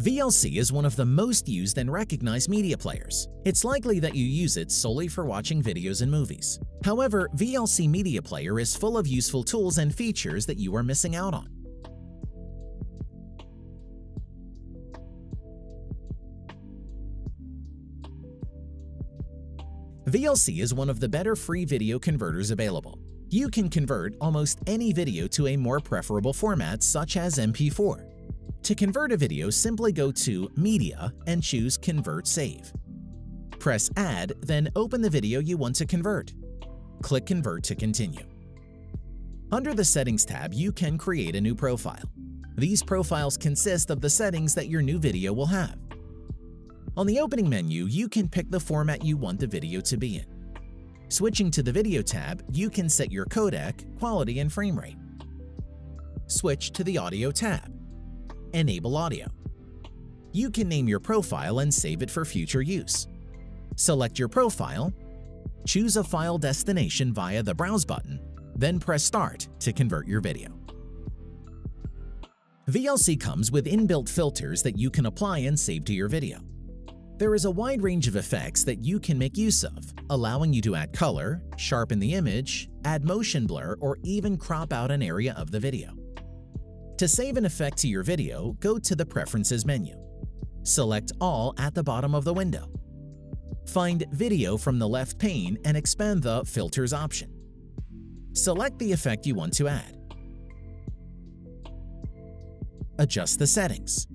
VLC is one of the most used and recognized media players. It's likely that you use it solely for watching videos and movies. However, VLC Media Player is full of useful tools and features that you are missing out on. VLC is one of the better free video converters available. You can convert almost any video to a more preferable format such as MP4. To convert a video, simply go to Media and choose Convert Save. Press Add, then open the video you want to convert. Click Convert to continue. Under the Settings tab, you can create a new profile. These profiles consist of the settings that your new video will have. On the opening menu, you can pick the format you want the video to be in. Switching to the Video tab, you can set your codec, quality, and frame rate. Switch to the Audio tab. Enable audio. You can name your profile and save it for future use. Select your profile, choose a file destination via the Browse button, then press Start to convert your video. VLC comes with inbuilt filters that you can apply and save to your video. There is a wide range of effects that you can make use of, allowing you to add color, sharpen the image, add motion blur, or even crop out an area of the video. To save an effect to your video, go to the Preferences menu. Select All at the bottom of the window. Find Video from the left pane and expand the Filters option. Select the effect you want to add. Adjust the settings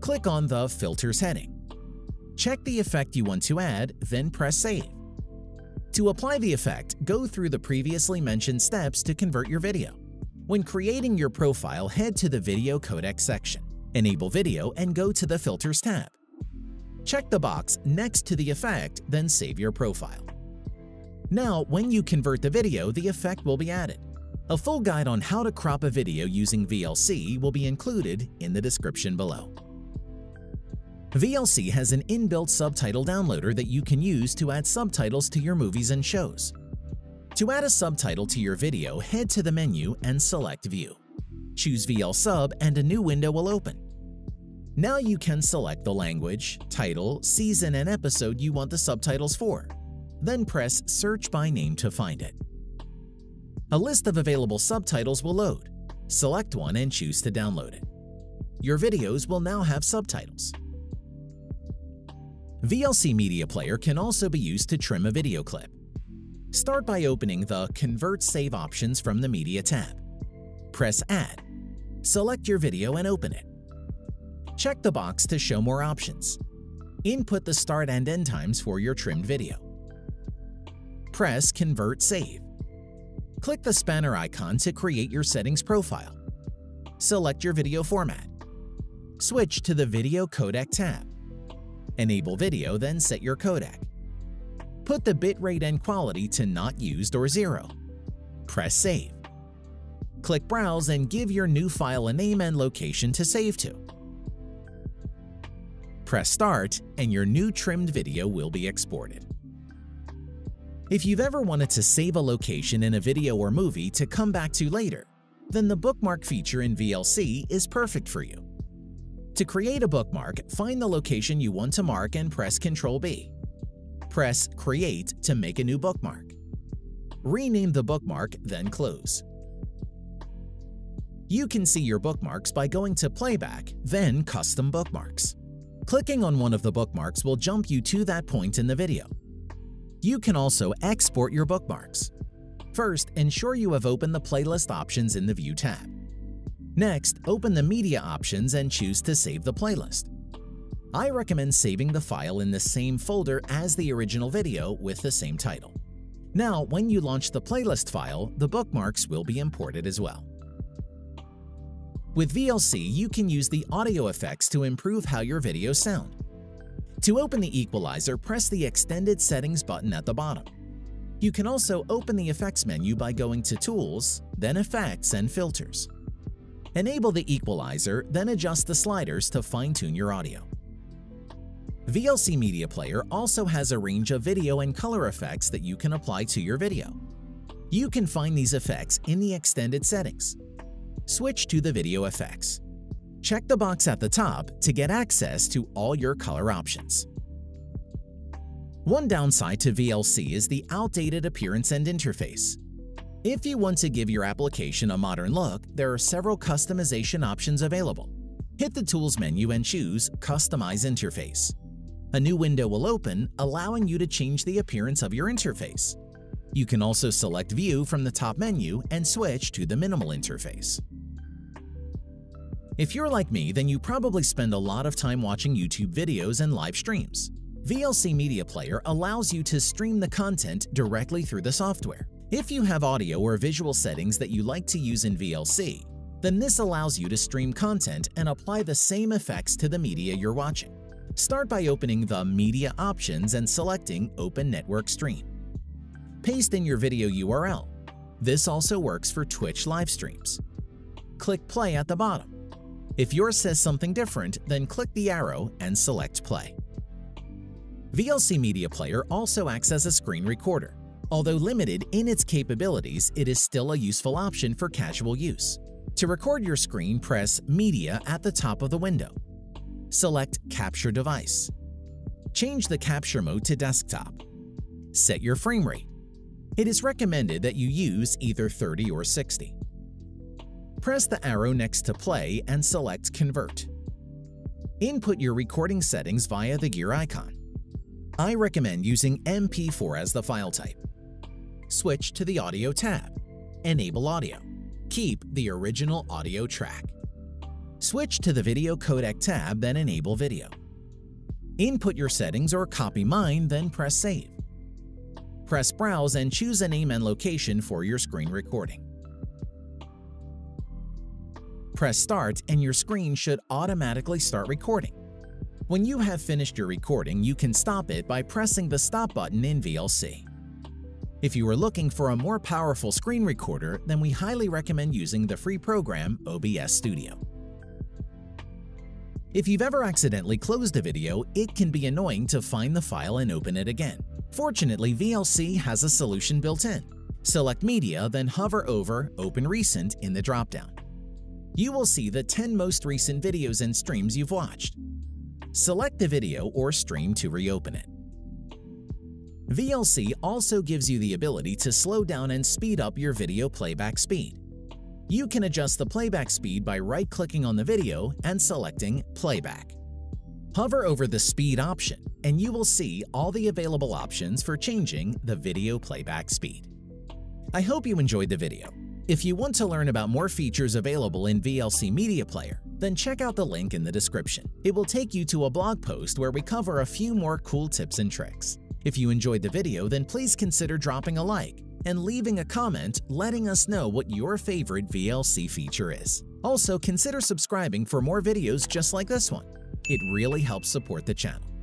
click on the Filters heading. Check the effect you want to add, then press Save. To apply the effect, go through the previously mentioned steps to convert your video. When creating your profile, head to the Video Codec section. Enable Video and go to the Filters tab. Check the box next to the effect, then save your profile. Now, when you convert the video, the effect will be added. A full guide on how to crop a video using VLC will be included in the description below. VLC has an inbuilt subtitle downloader that you can use to add subtitles to your movies and shows. To add a subtitle to your video, head to the menu and select View. Choose VL Sub and a new window will open. Now you can select the language, title, season, and episode you want the subtitles for. Then press Search by name to find it. A list of available subtitles will load. Select one and choose to download it. Your videos will now have subtitles. VLC Media Player can also be used to trim a video clip. Start by opening the Convert Save options from the Media tab. Press Add. Select your video and open it. Check the box to show more options. Input the start and end times for your trimmed video. Press Convert Save. Click the spanner icon to create your settings profile. Select your video format. Switch to the Video Codec tab. Enable video, then set your codec. Put the bitrate and quality to not used or zero. Press Save. Click Browse and give your new file a name and location to save to. Press Start and your new trimmed video will be exported. If you've ever wanted to save a location in a video or movie to come back to later, then the bookmark feature in VLC is perfect for you. To create a bookmark, find the location you want to mark and press Ctrl B. Press Create to make a new bookmark. Rename the bookmark, then close. You can see your bookmarks by going to Playback, then Custom Bookmarks. Clicking on one of the bookmarks will jump you to that point in the video. You can also export your bookmarks. First, ensure you have opened the playlist options in the View tab. Next, open the media options and choose to save the playlist. I recommend saving the file in the same folder as the original video with the same title. Now, when you launch the playlist file, the bookmarks will be imported as well. With VLC, you can use the audio effects to improve how your videos sound. To open the equalizer, press the Extended Settings button at the bottom. You can also open the Effects menu by going to Tools, then Effects and Filters. Enable the equalizer, then adjust the sliders to fine-tune your audio. VLC Media Player also has a range of video and color effects that you can apply to your video. You can find these effects in the extended settings. Switch to the video effects. Check the box at the top to get access to all your color options. One downside to VLC is the outdated appearance and interface. If you want to give your application a modern look, there are several customization options available. Hit the Tools menu and choose Customize Interface. A new window will open, allowing you to change the appearance of your interface. You can also select View from the top menu and switch to the minimal interface. If you're like me, then you probably spend a lot of time watching YouTube videos and live streams. VLC Media Player allows you to stream the content directly through the software. If you have audio or visual settings that you like to use in VLC, then this allows you to stream content and apply the same effects to the media you're watching. Start by opening the Media options and selecting Open Network Stream. Paste in your video URL. This also works for Twitch live streams. Click Play at the bottom. If yours says something different, then click the arrow and select Play. VLC Media Player also acts as a screen recorder. Although limited in its capabilities, it is still a useful option for casual use. To record your screen, press Media at the top of the window. Select Capture Device. Change the capture mode to desktop. Set your frame rate. It is recommended that you use either 30 or 60. Press the arrow next to Play and select Convert. Input your recording settings via the gear icon. I recommend using MP4 as the file type. Switch to the Audio tab. Enable audio. Keep the original audio track. Switch to the Video Codec tab, then enable video. Input your settings or copy mine, then press Save. Press Browse and choose a name and location for your screen recording. Press Start and your screen should automatically start recording. When you have finished your recording, you can stop it by pressing the Stop button in VLC. If you are looking for a more powerful screen recorder, then we highly recommend using the free program OBS Studio. If you've ever accidentally closed a video, it can be annoying to find the file and open it again. Fortunately, VLC has a solution built in. Select Media, then hover over Open Recent in the dropdown. You will see the 10 most recent videos and streams you've watched. Select the video or stream to reopen it. VLC also gives you the ability to slow down and speed up your video playback speed. You can adjust the playback speed by right-clicking on the video and selecting Playback. Hover over the Speed option and you will see all the available options for changing the video playback speed. I hope you enjoyed the video. If you want to learn about more features available in VLC Media Player, then check out the link in the description. It will take you to a blog post where we cover a few more cool tips and tricks. If you enjoyed the video, then please consider dropping a like and leaving a comment letting us know what your favorite VLC feature is. Also, consider subscribing for more videos just like this one. It really helps support the channel.